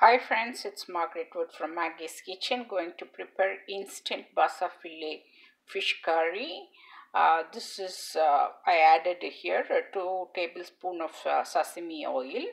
Hi friends, it's Margaret Wood from Maggie's Kitchen going to prepare instant basa filet fish curry. Uh, this is, uh, I added here uh, 2 tablespoon of uh, sesame oil.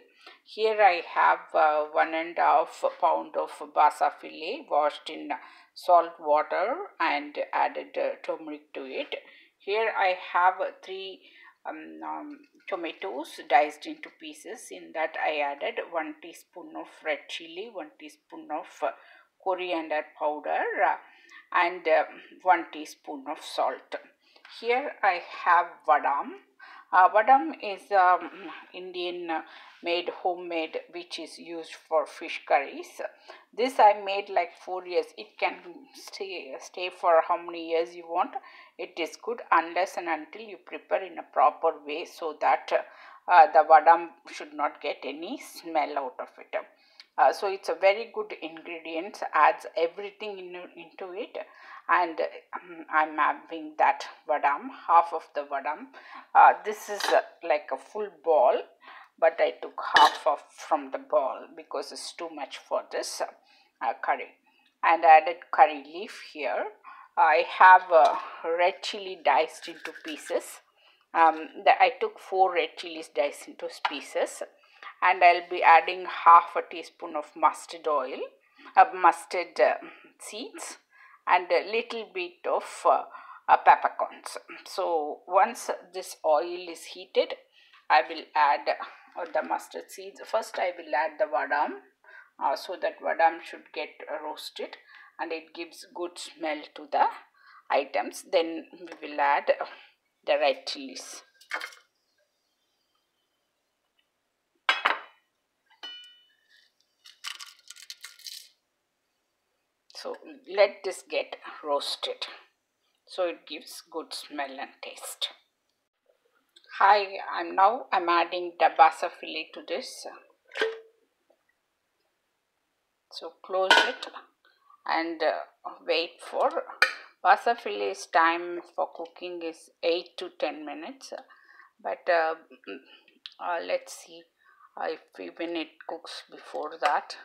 Here I have uh, one and a half pound of basa filet washed in salt water and added uh, turmeric to it. Here I have 3 um, um, tomatoes diced into pieces. In that I added 1 teaspoon of red chili, 1 teaspoon of uh, coriander powder uh, and uh, 1 teaspoon of salt. Here I have vadam. Uh, vadam is um, Indian made homemade which is used for fish curries. This I made like 4 years. It can stay, stay for how many years you want it is good unless and until you prepare in a proper way so that uh, the vadam should not get any smell out of it. Uh, so it's a very good ingredient adds everything in, into it. And um, i'm having that vadam half of the vadam. Uh, this is uh, like a full ball but i took half of from the ball because it's too much for this uh, curry. And I added curry leaf here. I have uh, red chili diced into pieces. Um, the, I took four red chilies diced into pieces and I'll be adding half a teaspoon of mustard oil, uh, mustard uh, seeds and a little bit of uh, uh, peppercorns. So once this oil is heated, I will add uh, the mustard seeds. First I will add the vadam uh, so that vadam should get roasted and it gives good smell to the items then we will add the red chilies so let this get roasted. So it gives good smell and taste. Hi i'm now i'm adding the basa filet to this. So close it and uh, wait for basa fillet's time for cooking is 8 to 10 minutes. But uh, mm, uh, let's see if even it cooks before that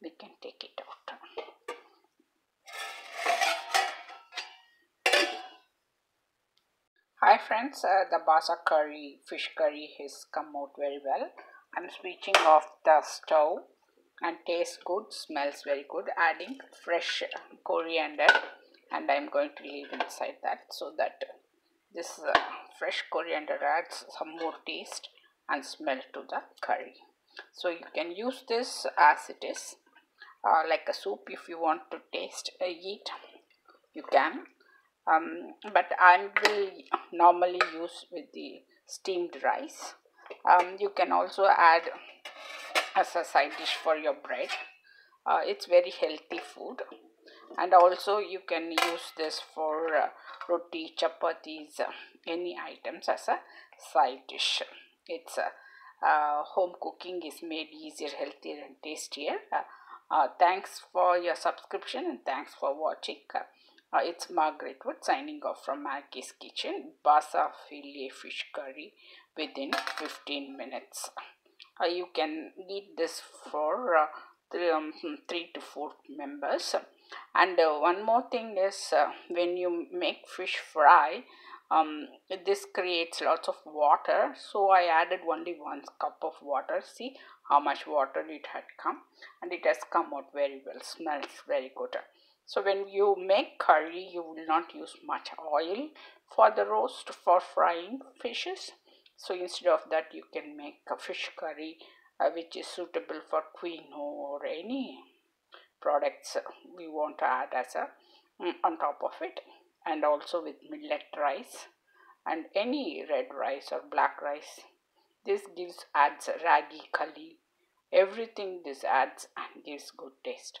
we can take it out hi friends. Uh, the basa curry fish curry has come out very well. I'm switching off the stove and tastes good smells very good adding fresh coriander and i'm going to leave inside that so that this uh, fresh coriander adds some more taste and smell to the curry. So you can use this as it is. Uh, like a soup if you want to taste uh, eat you can um, but I will normally use with the steamed rice. Um, you can also add as a side dish for your bread. Uh, it's very healthy food. And also you can use this for uh, roti chapatis uh, any items as a side dish. It's uh, uh, home cooking is made easier healthier and tastier. Uh, uh, thanks for your subscription and thanks for watching uh, it's Margaret Wood signing off from Maggie's Kitchen. Basa filet fish curry within 15 minutes. Uh, you can eat this for uh, three, um, three to four members. And uh, one more thing is uh, when you make fish fry um, this creates lots of water. So I added only one cup of water. See how much water it had come. And it has come out very well. Smells very good so when you make curry you will not use much oil for the roast for frying fishes. So instead of that you can make a fish curry uh, which is suitable for quinoa or any products we want to add as a mm, on top of it. And also with millet rice and any red rice or black rice. This gives adds ragi kali everything this adds and gives good taste